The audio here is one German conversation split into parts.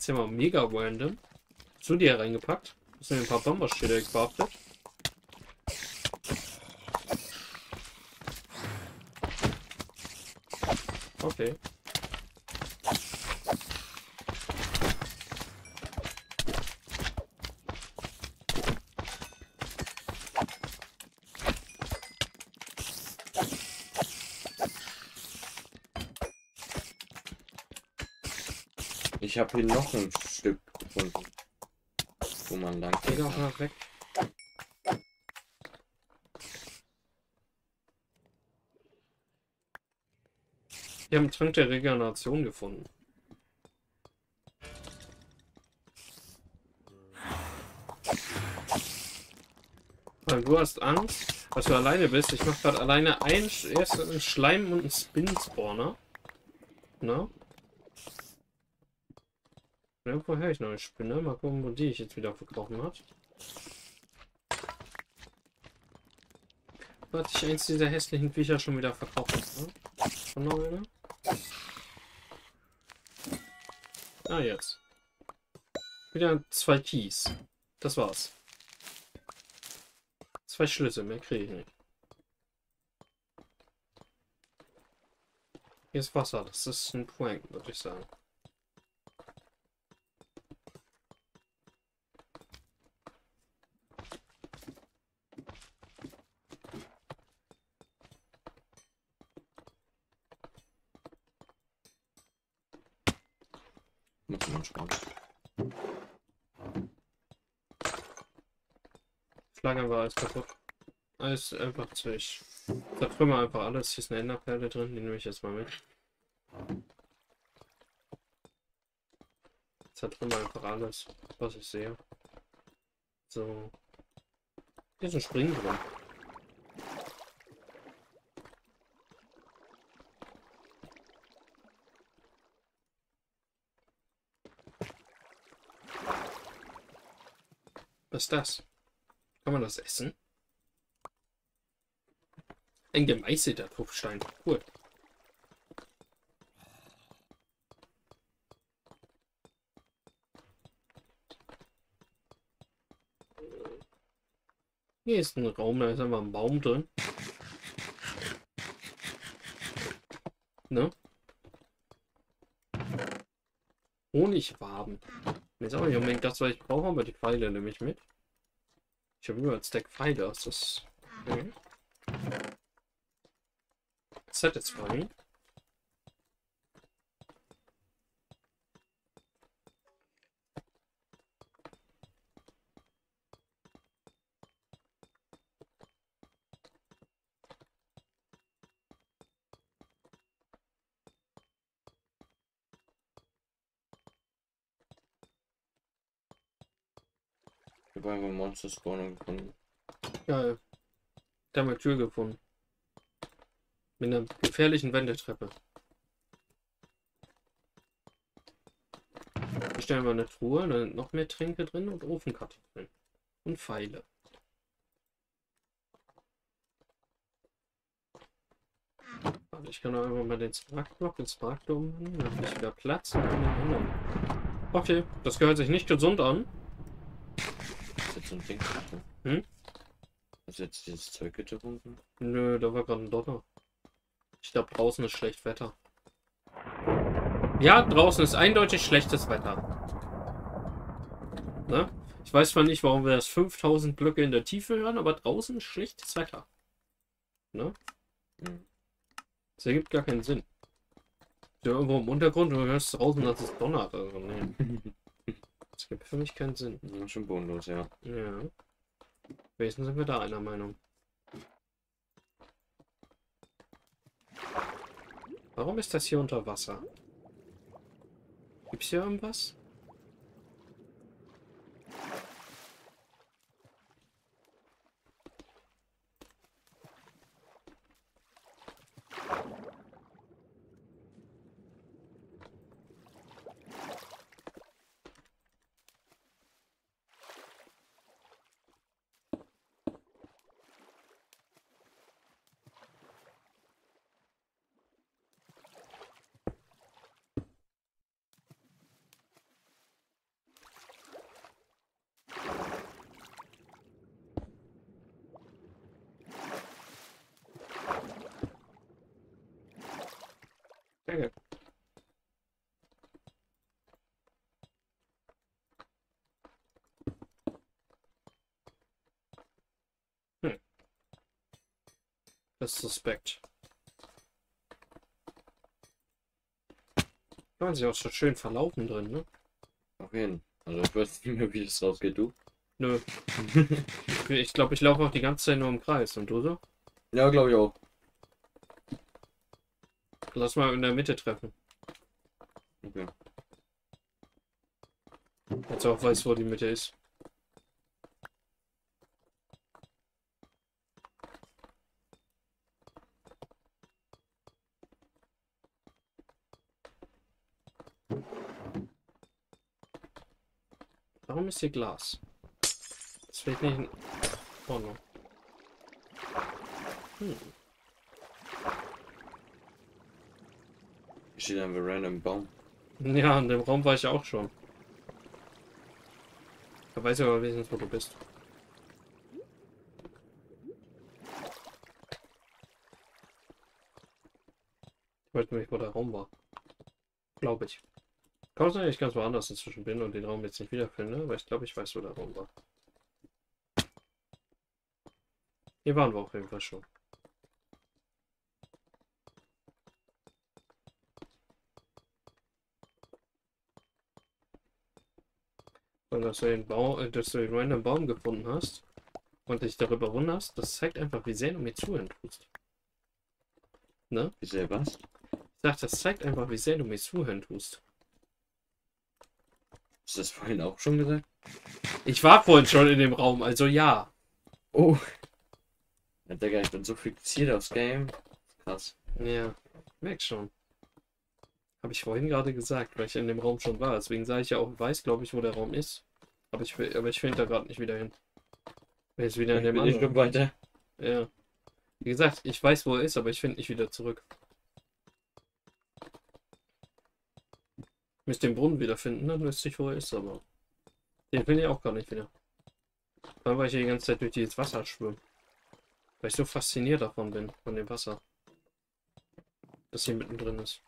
Jetzt haben wir mega random. Zu dir reingepackt. Hast du ein paar Bomberschilder gecraftet? Okay. Ich habe hier noch ein Stück gefunden. Wo man lang Geh geht. doch mal weg. Wir haben einen Trank der Regeneration gefunden. Weil du hast Angst, dass du alleine bist. Ich mache gerade alleine ein, Sch- erst einen Schleim und einen Spin-Spawner. Na? Irgendwo höre ich noch eine Spinne. Mal gucken, wo die ich jetzt wieder verkaufen hat. Warte ich eins dieser hässlichen Viecher schon wieder verkauft habe. Von neuem. Ah, jetzt. Wieder zwei Keys. Das war's. Zwei Schlüssel, mehr kriege ich nicht. Hier ist Wasser, das ist ein Prank, würde ich sagen. Man sparen. Flagge war alles kaputt. Alles einfach durch. Zertrümmer einfach alles. Hier ist eine Enderperle drin, die nehme ich jetzt mal mit. Zertrümmer einfach alles, was ich sehe. So. Hier ist ein Springen Was ist das? Kann man das essen? Ein gemeißelter Tropfstein. Cool. Hier ist ein Raum, da ist einfach ein Baum drin. Ne? Honigwaben. Jetzt auch nicht unbedingt das, was ich brauche, aber die Pfeile nehme ich mit. Ich habe über ein Stack Pfeile. Ist das. Okay. Satisfying. Ich habe einfach Monster Spawner gefunden. Geil. Da haben wir Tür gefunden. Mit einer gefährlichen Wendeltreppe. Hier stellen wir eine Truhe, da sind noch mehr Tränke drin und Ofenkartoffeln. Und Pfeile. Ich kann auch einfach mal den Sparkblock ins Sparkdom machen, dann habe ich wieder Platz. Okay, das gehört sich nicht gesund an. So ein Ding. Ne? Hm? Ist jetzt dieses Zeug getrunken? Nö, da war gerade ein Donner. Ich glaube, draußen ist schlecht Wetter. Ja, draußen ist eindeutig schlechtes Wetter. Ne? Ich weiß zwar nicht, warum wir das 5000 Blöcke in der Tiefe hören, aber draußen ist schlechtes Wetter. Ne? Mhm. Das ergibt gar keinen Sinn. Ja, irgendwo im Untergrund, du hörst draußen, dass es donnert. Also, nee. Das gibt für mich keinen Sinn. Ja, schon bodenlos, ja. Ja. Wenigstens sind wir da einer Meinung. Warum ist das hier unter Wasser? Gibt's hier irgendwas? Danke. Hm. Das ist suspekt. Kann man sich auch so schön verlaufen drin, ne? Auf jeden Also ich weiß nicht mehr, wie das rausgeht, du. Nö. ich glaube, ich laufe auch die ganze Zeit nur im Kreis. Und du so? Ja, glaube ich auch. Lass mal in der Mitte treffen. Okay. Jetzt auch weiß, wo die Mitte ist. Warum ist hier Glas? Das fällt nicht in Ordnung. Hm. Steht ein random Baum. Ja, in dem Raum war ich auch schon. Da weiß ich aber wenigstens, wo du bist. Ich weiß nicht, wo der Raum war. Glaube ich. Kann sein, ich ganz woanders inzwischen bin und den Raum jetzt nicht wiederfinde, aber ich glaube, ich weiß, wo der Raum war. Hier waren wir auf jeden Fall schon. Dass du den Baum, äh, dass du den random Baum gefunden hast und dich darüber wunderst, das zeigt einfach, wie sehr du mir zuhören tust. Ne? Wie sehr was? Ich sag, das zeigt einfach, wie sehr du mir zuhören tust. Hast du das vorhin auch schon gesagt? Ich war vorhin schon in dem Raum, also ja. Oh. Ja, Digga, ich bin so fixiert aufs Game. Krass. Ja, merk schon. Habe ich vorhin gerade gesagt, weil ich in dem Raum schon war. Deswegen sage ich ja auch, weiß, glaube ich, wo der Raum ist. Aber ich, aber ich finde da gerade nicht wieder hin. Bin jetzt wieder in Ich dem bin anderen. schon weiter. Ja. Wie gesagt, ich weiß, wo er ist, aber ich finde nicht wieder zurück. Müsste den Brunnen wiederfinden, dann wüsste ich, wo er ist, aber. Den finde ich auch gar nicht wieder. Dann weil ich hier die ganze Zeit durch dieses Wasser schwimme. Weil ich so fasziniert davon bin, von dem Wasser. Das hier mittendrin ist.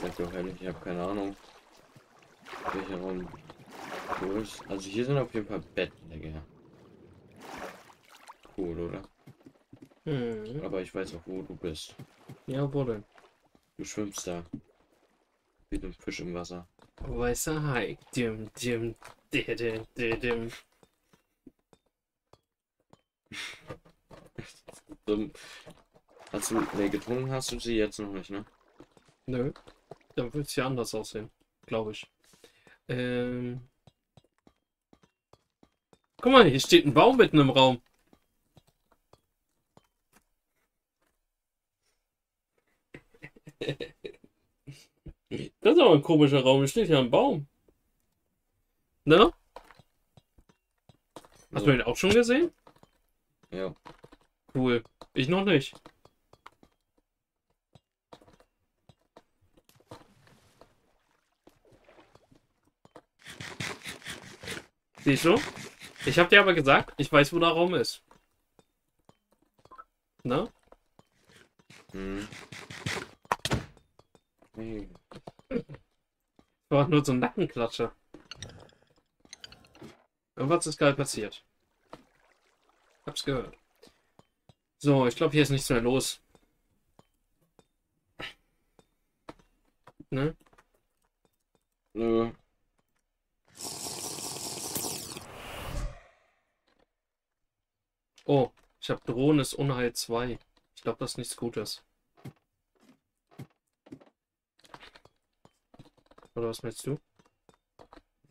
Sag doch ehrlich, ich habe keine Ahnung. Welcher Raum wo ist. Also hier sind auf jeden Fall Betten, Digga. Cool, oder? Hm. Aber ich weiß auch, wo du bist. Ja, wo denn? Du schwimmst da. Wie ein Fisch im Wasser. Weißer Hai. Dim, dim, dim, dim, dim. Ähm, Hast du, ne, getrunken hast du sie jetzt noch nicht, ne? Nö. Dann wird es ja anders aussehen. Glaube ich. Ähm. Guck mal, hier steht ein Baum mitten im Raum. Das ist aber ein komischer Raum. Hier steht ja ein Baum. Ne? Hast du ihn auch schon gesehen? Ja. Cool. Ich noch nicht. Siehst du? Ich habe dir aber gesagt, ich weiß, wo der Raum ist. Ne? Hm. Hey. War nur so ein Nackenklatscher. Irgendwas ist gerade passiert. Hab's gehört. So, ich glaube, hier ist nichts mehr los. Ne? Nö. Oh, ich habe Drohnes Unheil 2. Ich glaube, das ist nichts Gutes. Oder was meinst du?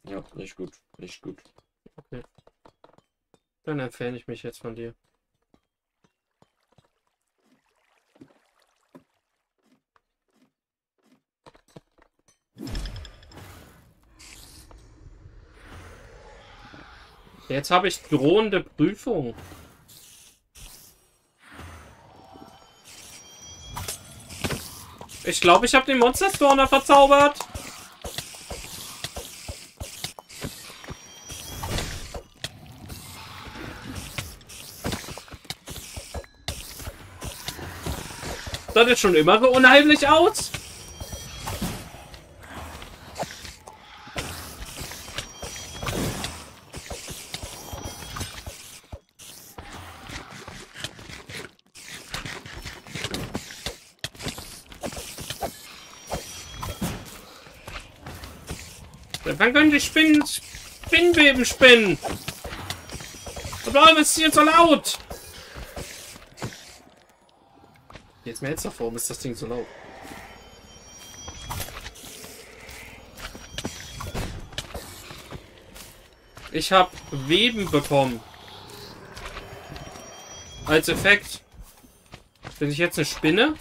Ja, nicht gut. Nicht gut. Dann entferne ich mich jetzt von dir. Jetzt habe ich drohende Prüfung. Ich glaube, ich habe den Monster Spawner verzaubert. Das ist schon immer so unheimlich aus. Wann können die Spinnen Spinnenbeben spinnen? Warum ist es hier so laut? Jetzt mir jetzt davor, warum ist das Ding so laut? Ich habe Weben bekommen. Als Effekt. Bin ich jetzt eine Spinne?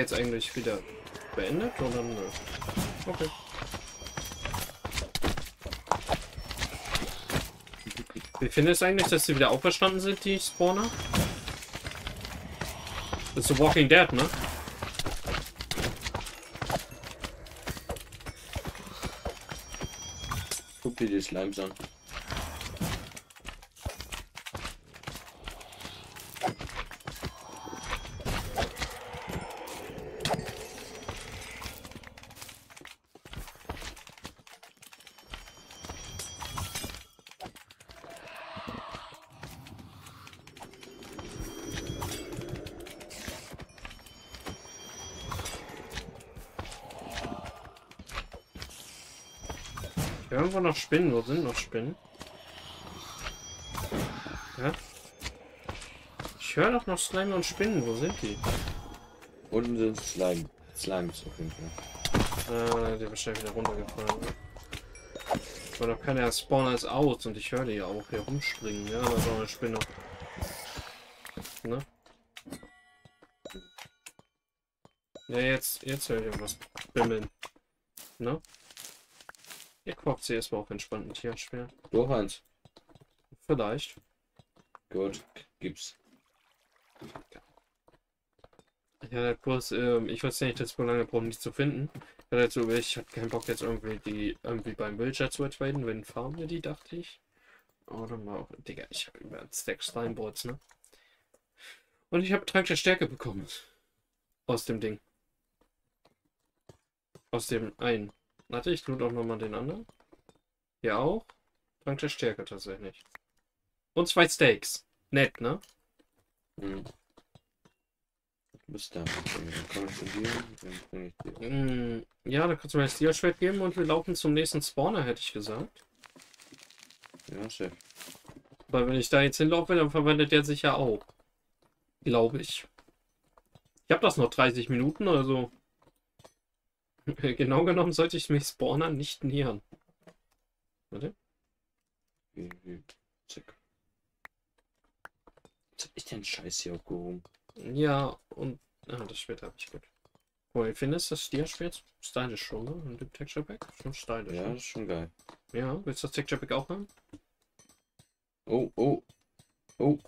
Jetzt eigentlich wieder beendet oder nö? Okay. Wie findest du eigentlich, dass sie wieder auferstanden sind, die Spawner? Das ist so Walking Dead, ne? Guck dir die Slimes an. Irgendwo noch Spinnen. Wo sind noch Spinnen? Ja? Ich höre doch noch Slime und Spinnen. Wo sind die? Unten sind Slime. Slimes auf jeden Fall. Äh, der wahrscheinlich wieder runtergefallen. Weil doch keiner Spawner ist aus und ich höre die ja auch hier rumspringen. Ja, da ist auch eine Spinne. Ne? Ja, jetzt, jetzt höre ich irgendwas bimmeln. Ne? Ihr guckt sie erstmal auf entspannt mit hier. Doch eins. Vielleicht. Gut, gibt's. Ja, der Kurs, ähm, ich weiß nicht, das wohl lange brauchen, nicht zu finden. Ja, dazu, ich hatte keinen Bock jetzt irgendwie die irgendwie beim Villager zu ertraden, wenn farmen wir die, dachte ich. Oder mal auch, Digga, ich habe über Stack Steinboards, ne? Und ich habe Trank der Stärke bekommen. Aus dem Ding. Aus dem einen. Warte, ich tue auch nochmal den anderen. Hier auch. Trank der Stärke tatsächlich. Und zwei Steaks. Nett, ne? Hm. Ich dir, dir. Mm, ja, da kannst du mir das Stierschwert geben und wir laufen zum nächsten Spawner, hätte ich gesagt. Ja, Chef. Weil wenn ich da jetzt hinlaufe, dann verwendet der sich ja auch. Glaube ich. Ich habe das noch 30 Minuten, also. genau genommen sollte ich mich Spawner nicht nähern. Warte. Zack. Was hab ich denn Scheiß hier aufgehoben? Ja, und. Ah, das Schwert habe ich gut. Oh, findest du das Stierschwert? Stylisch schon, ne? Und dem Texture Pack? Schon stylisch. Ja, ne? das ist schon geil. ja, willst du das Texture Pack auch haben? Oh, oh. Oh.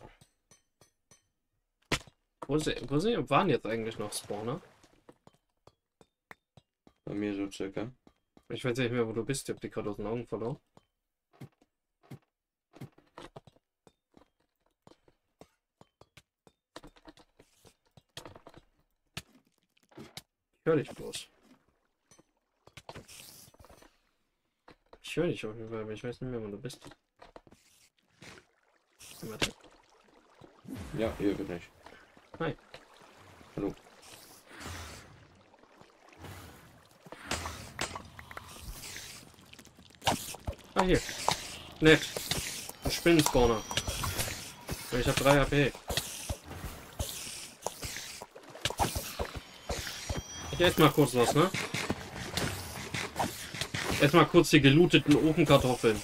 Wo, sie, wo sie, waren jetzt eigentlich noch Spawner? Bei mir so circa. Ich weiß nicht mehr, wo du bist. Ich hab die gerade aus den Augen verloren. Ich höre dich bloß. Ich höre dich auf jeden Fall, aber ich weiß nicht mehr, wo du bist. Warte. Ja, hier bin ich. Hi. Hallo. Ah, hier. Nett. Ein Spinnenspawner. Ich habe 3 HP. Ich esse mal kurz was, ne? Erstmal kurz die gelooteten Ofenkartoffeln.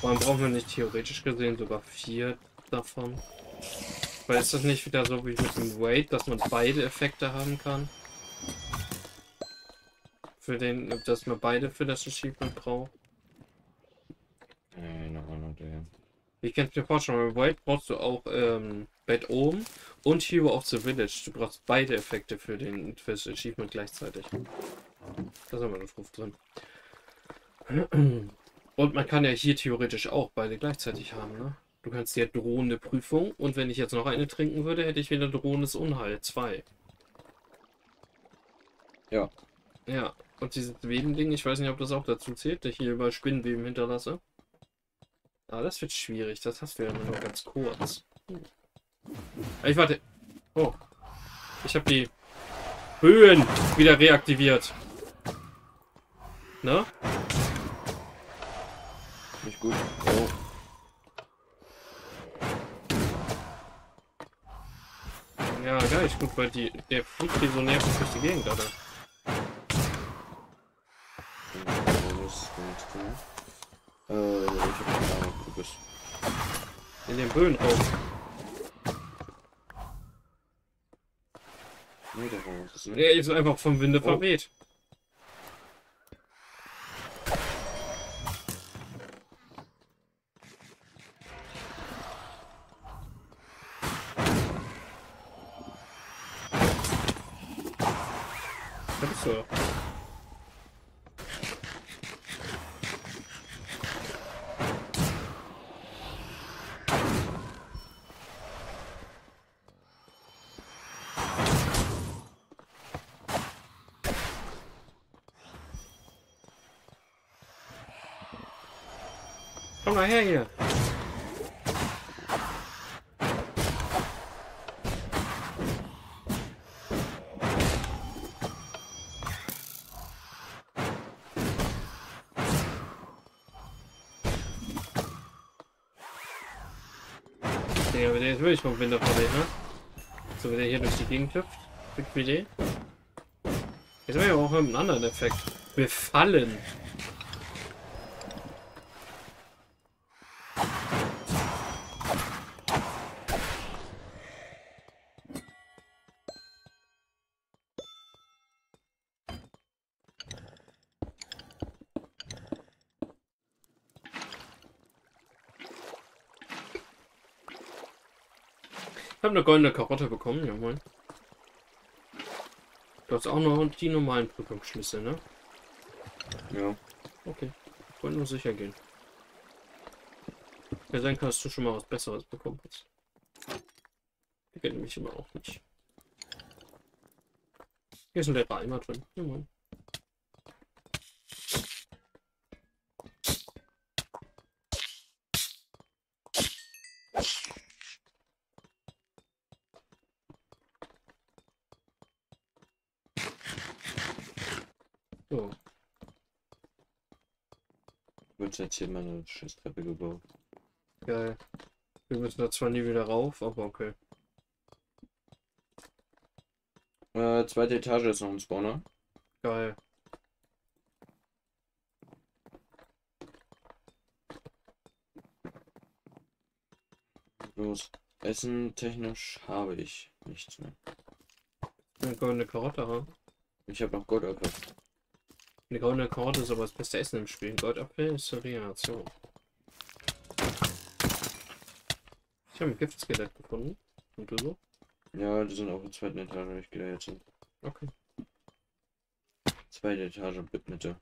Warum brauchen wir nicht theoretisch gesehen sogar vier davon? Weil ist das nicht wieder so wie mit dem Weight, dass man beide Effekte haben kann? Für den, dass man beide für das Achievement braucht? Keine Ahnung, der. Ich kann mir vorstellen, bei Weight brauchst du auch ähm, Bett oben und Hero of the Village. Du brauchst beide Effekte für, den, für das Achievement gleichzeitig. Da haben wir noch drauf drin. Und man kann ja hier theoretisch auch beide gleichzeitig haben, ne? Du kannst ja drohende Prüfung und wenn ich jetzt noch eine trinken würde, hätte ich wieder drohendes Unheil. Zwei. Ja. Ja. Und dieses Webending, ich weiß nicht, ob das auch dazu zählt, der hier über Spinnenweben hinterlasse. Ah, das wird schwierig. Das hast du ja nur ganz kurz. Ich warte. Oh. Ich habe die Höhen wieder reaktiviert. Ne? Nicht gut. Oh. Ja, gar nicht gut, weil die, der fliegt hier so nervig durch die Gegend, Alter. Äh, ich hab keine Ahnung, wo du bist. In den Höhenraum. Nee, da war was. Ne? Der ist einfach vom Winde Oh. verweht. Da bist du. Komm mal her hier. Ja, wenn der jetzt wirklich vom Winter verweht, ne? So, wenn der hier durch die Gegend hüpft. Liquidé. Jetzt haben wir ja auch einen anderen Effekt. Befallen. Eine goldene Karotte bekommen, ja moin. Du hast auch noch die normalen Prüfungsschlüssel, ne? Ja. Okay. Wollte nur sicher gehen. Ja, sein kann, dass du schon mal was Besseres bekommen hast. Die kennen mich immer auch nicht. Hier ist ein leerer Eimer drin. Ja, moin. Hier mal eine Schusstreppe gebaut. geil. Wir müssen da zwar nie wieder rauf, aber okay. Äh, zweite Etage ist noch ein Spawner. Geil. Los. Essen technisch habe ich nichts mehr. Eine goldene Karotte haben. Ich habe noch Goldapfel. Eine goldene Karotte ist aber das beste Essen im Spiel. Goldapfel ist zur Regeneration. Ich habe ein Giftskelett gefunden. Und du so? Ja, die sind auf der zweiten Etage. Ich gehe da jetzt hin. Okay. Zweite Etage, Mitte.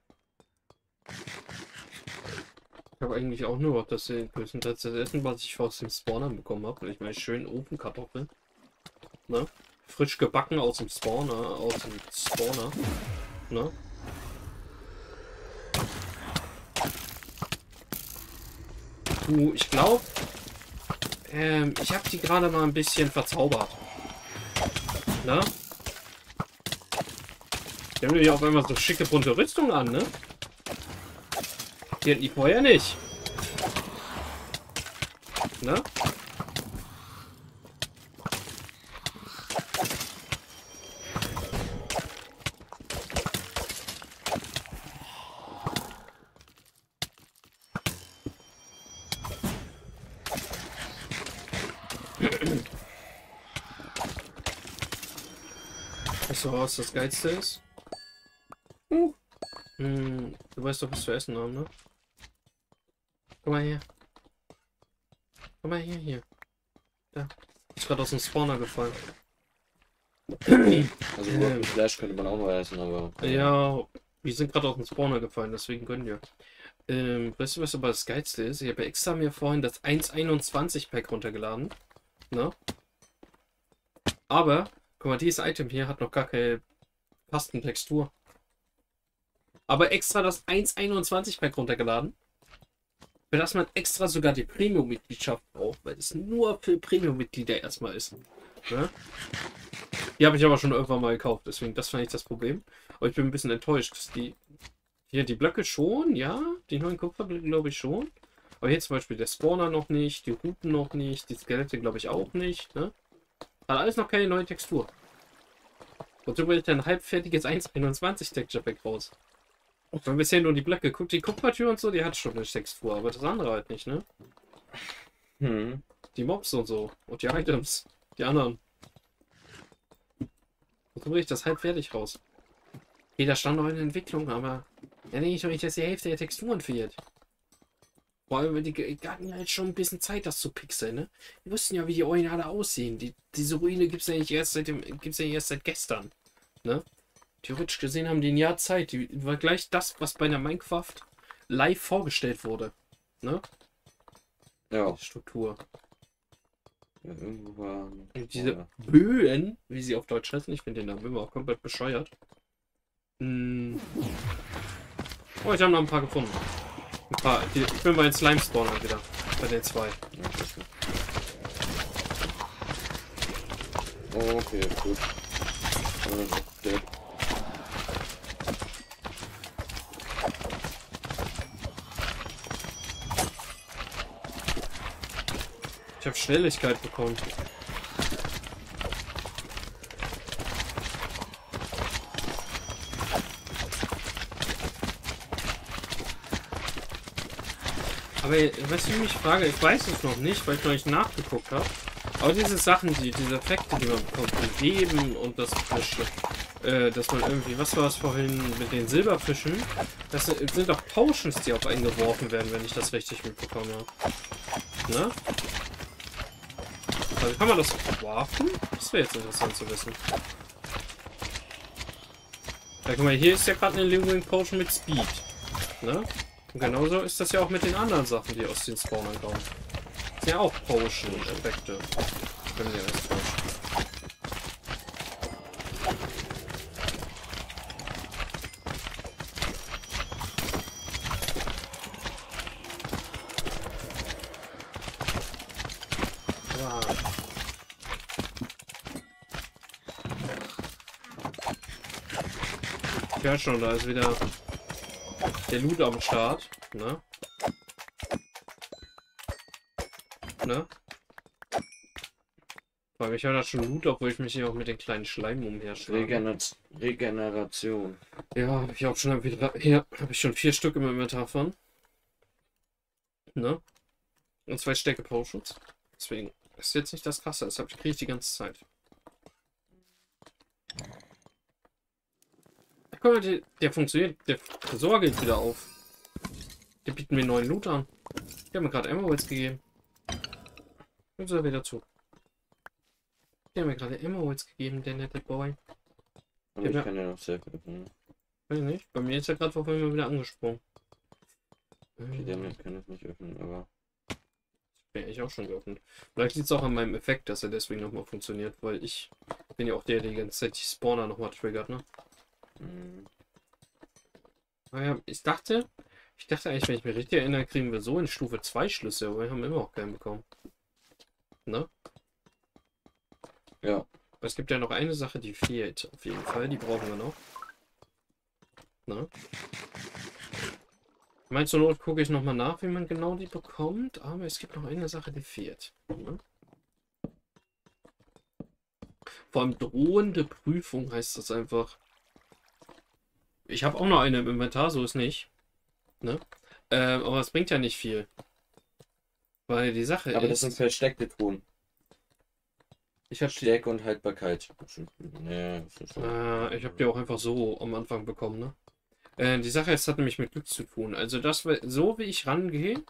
Ich habe eigentlich auch nur das äh, größtenteils das Essen, was ich aus dem Spawner bekommen habe. Ich meine, schön Ofenkartoffeln. Ne? Frisch gebacken aus dem Spawner, aus dem Spawner. Ne? Du, ich glaube, ähm, ich habe die gerade mal ein bisschen verzaubert. Ne? Die haben nämlich auf einmal so schicke bunte Rüstung an, ne? Die hatten die vorher nicht. Ne? Was das Geilste ist? Uh. Hm, du weißt doch, was zu essen haben, ne? Komm mal her. Komm mal her, hier. Da. Ist gerade aus dem Spawner gefallen. Also Ähm. Flash könnte man auch mal essen, aber. Ja, wir sind gerade aus dem Spawner gefallen, deswegen können wir. Ähm, weißt du, was aber das Geilste ist? Ich habe extra mir vorhin das 1.21 Pack runtergeladen. Ne? Aber, guck mal, dieses Item hier hat noch gar keine Pastentextur. Aber extra das 1.21 Pack runtergeladen. Für das man extra sogar die Premium-Mitgliedschaft braucht, weil es nur für Premium-Mitglieder erstmal ist. Ne? Die habe ich aber schon irgendwann mal gekauft, deswegen das fand ich das Problem. Aber ich bin ein bisschen enttäuscht, dass die. Hier die Blöcke schon, ja. Die neuen Kupferblöcke glaube ich schon. Aber hier zum Beispiel der Spawner noch nicht, die Routen noch nicht, die Skelette glaube ich auch nicht. Ne? Hat alles noch keine neue Textur. Bringe ich dann ein halbfertiges 1.21 Texture Pack raus. Weil bisher nur die Blöcke. Guck, die Kupfertür und so, die hat schon eine Textur, aber das andere halt nicht, ne? Hm. Die Mobs und so. Und die Items. Die anderen. So bringe ich das halb fertig raus. Jeder stand noch in Entwicklung, aber ja, denke ich doch nicht, dass die Hälfte der Texturen fehlt. Vor allem, weil die die hatten ja jetzt schon ein bisschen Zeit, das zu pixeln, ne? Die wussten ja, wie die Originale aussehen. Die, diese Ruine gibt es ja nicht erst seit dem, gibt's ja nicht erst seit gestern. Ne? Theoretisch gesehen haben die ein Jahr Zeit. Die war gleich das, was bei der Minecraft live vorgestellt wurde. Ne? Ja. Die Struktur. ja. Irgendwo war. Und diese ja. Böen, wie sie auf Deutsch heißen, ich finde den Namen immer auch komplett bescheuert. Hm. Oh, ich habe noch ein paar gefunden. Ein paar. Die, ich bin bei den Slime Spawner wieder. Bei den zwei. Okay, gut. Der Ich habe Schnelligkeit bekommen. Aber wie ich mich frage? Ich weiß es noch nicht, weil ich noch nicht nachgeguckt habe. Aber diese Sachen, die, diese Effekte, die man bekommt, die Leben und das Fische, äh, dass man irgendwie, was war es vorhin mit den Silberfischen? Das sind sind doch Potions, die auf einen geworfen werden, wenn ich das richtig mitbekommen habe. Ne? Also kann man das werfen? Das wäre jetzt interessant zu wissen. Ja, guck mal, hier ist ja gerade eine Living Potion mit Speed. Ne? Und genauso ist das ja auch mit den anderen Sachen, die aus den Spawnern kommen. Das sind ja auch Potion-Effekte. Wenn wir das täuschen. Ja. Schon, da ist wieder der Loot am Start. Ne? Ne? Weil ich höre da schon Loot, obwohl ich mich hier auch mit den kleinen Schleimen umherschlage. Regener Regeneration. Ja, habe ich auch schon wieder. Hier habe ich schon vier Stück im Inventar von. Ne? Und zwei Stecke Potions. Deswegen ist jetzt nicht das krasse, deshalb kriege ich die ganze Zeit. Ach, guck mal, der, der funktioniert. Der Tresor geht wieder auf. Der bietet mir neuen Loot an. Die haben mir gerade Emeralds gegeben. Jetzt ist er wieder zu. Die haben mir gerade Emeralds gegeben, der nette Boy. Und Ja, ich kann ja noch sehr gut. Ne? Weiß nicht. Bei mir ist er gerade vorhin mal wieder angesprungen. Okay, damit kann ich nicht öffnen, aber. Wäre ich auch schon geöffnet. Vielleicht liegt es auch an meinem Effekt, dass er deswegen nochmal funktioniert, weil ich bin ja auch der, der die ganze Zeit die Spawner nochmal triggert, ne? Hm, Naja, ich dachte, ich dachte eigentlich, wenn ich mich richtig erinnere, kriegen wir so in Stufe 2 Schlüsse, aber wir haben immer noch keinen bekommen. Ne? Ja. Aber es gibt ja noch eine Sache, die fehlt. Auf jeden Fall, die brauchen wir noch. Ne? Meinst du, Not gucke ich nochmal nach, wie man genau die bekommt? Aber es gibt noch eine Sache, die fehlt. Ne? Vor allem drohende Prüfung heißt das einfach. Ich habe auch noch eine im Inventar, so ist nicht. Ne? Ähm, aber es bringt ja nicht viel. Weil die Sache aber das ist. sind versteckte Truhen. ich habe Stärke und Haltbarkeit. Das schon. Äh, ich habe die auch einfach so am Anfang bekommen, ne? Äh, die Sache ist, hat nämlich mit Glück zu tun. Also das, war- so wie ich rangehe,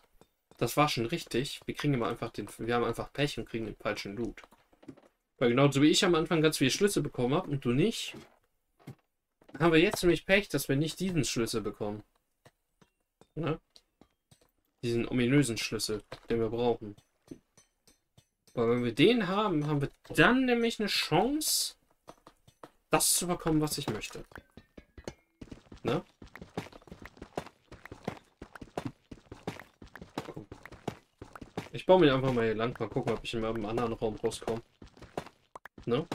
das war schon richtig. Wir kriegen immer einfach den, wir haben einfach Pech und kriegen den falschen Loot. Weil genauso wie ich am Anfang ganz viele Schlüssel bekommen habe und du nicht, haben wir jetzt nämlich Pech, dass wir nicht diesen Schlüssel bekommen. Ne? Diesen ominösen Schlüssel, den wir brauchen. Aber wenn wir den haben, haben wir dann nämlich eine Chance, das zu bekommen, was ich möchte. Ne? Ich baue mich einfach mal hier lang, mal gucken, ob ich in einem anderen Raum rauskomme. Ne?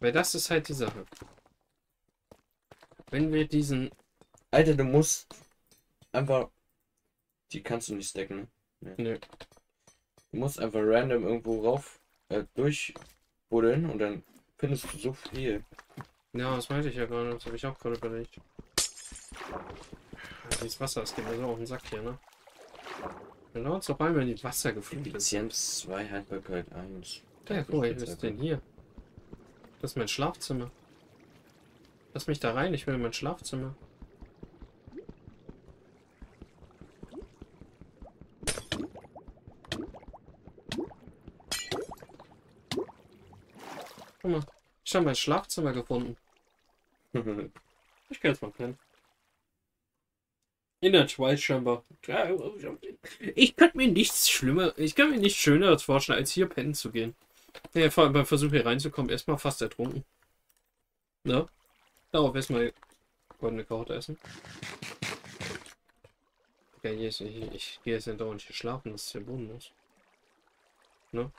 Weil das ist halt die Sache. Wenn wir diesen. Alter, du musst einfach. Die kannst du nicht stacken, ne? Nö. Du musst einfach random irgendwo rauf äh, durchbuddeln und dann findest du so viel. Ja, das meinte ich ja gerade. Das habe ich auch gerade überlegt. Dieses Wasser, das geht mir so auf den Sack hier, ne? Laufen uns doch einmal in die Wasser geflutet. Effizienz 2, Haltbarkeit 1. Ja, guck mal, was ist denn hier? Das ist mein Schlafzimmer. Lass mich da rein, ich will in mein Schlafzimmer. Guck mal, ich habe mein Schlafzimmer gefunden. Ich kann jetzt mal pennen. In der Schweiz scheinbar. Ich könnte mir nichts schlimmer, ich kann mir nichts Schöneres vorstellen, als hier pennen zu gehen. Ja, vor allem beim Versuch hier reinzukommen, erstmal fast ertrunken. Ne? Darauf erstmal goldene Karotte essen. Ja, ich, ich, ich gehe jetzt nicht dauernd hier schlafen, dass es hier Boden muss. Ne?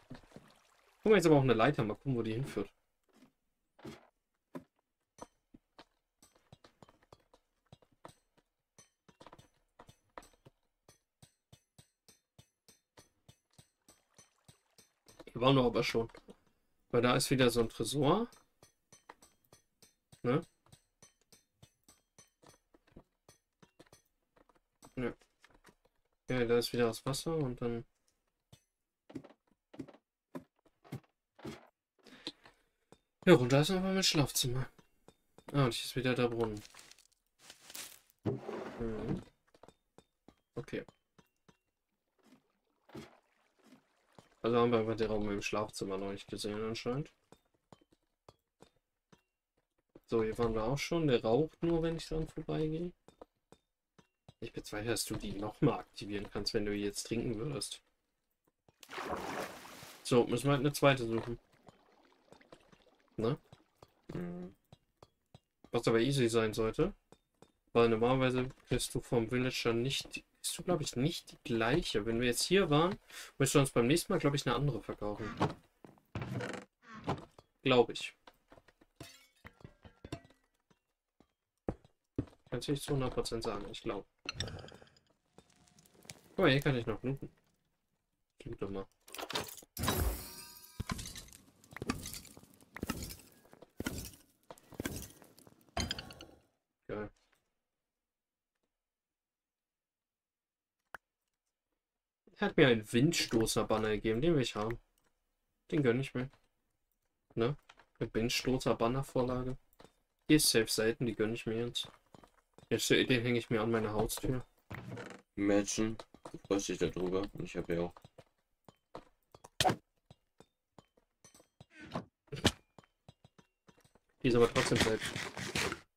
Guck mal, jetzt aber auch eine Leiter, mal gucken, wo die hinführt. Hier waren aber schon. Weil da ist wieder so ein Tresor. Ne? Ja. Ja, da ist wieder das Wasser und dann. Ja, runter ist einfach mein Schlafzimmer. Ah, und hier ist wieder der Brunnen. Mhm. Okay. Also haben wir einfach den Raum im Schlafzimmer noch nicht gesehen anscheinend. So, hier waren wir auch schon. Der raucht nur, wenn ich dran vorbeigehe. Ich bezweifle, dass du die nochmal aktivieren kannst, wenn du jetzt trinken würdest. So, müssen wir halt eine zweite suchen. Ne? Mhm. Was aber easy sein sollte. Weil normalerweise kriegst du vom Villager nicht, du glaube ich nicht die gleiche. Wenn wir jetzt hier waren, müsst du uns beim nächsten Mal glaube ich eine andere verkaufen. Glaube ich. Kann ich zu 100% sagen, ich glaube. Guck mal, hier kann ich noch looten. Loot doch mal. Geil. Er hat mir einen Windstoßer-Banner gegeben, den will ich haben. Den gönne ich mir. Ne? Eine Windstoßer-Banner-Vorlage. Die ist safe selten, die gönne ich mir jetzt. jetzt den hänge ich mir an meine Haustür. Imagine, du freust dich darüber und ich habe ja auch. Die ist aber trotzdem selten.